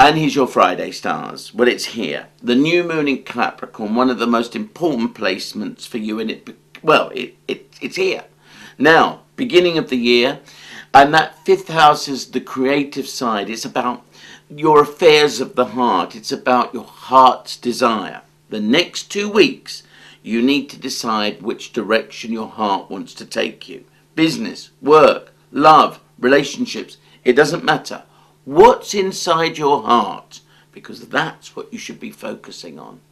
And here's your Friday stars. Well, it's here. The new moon in Capricorn, one of the most important placements for you, and it, well, it, it, it's here. Now, beginning of the year, and that fifth house is the creative side. It's about your affairs of the heart. It's about your heart's desire. The next two weeks, you need to decide which direction your heart wants to take you. Business, work, love, relationships, it doesn't matter. What's inside your heart? Because that's what you should be focusing on.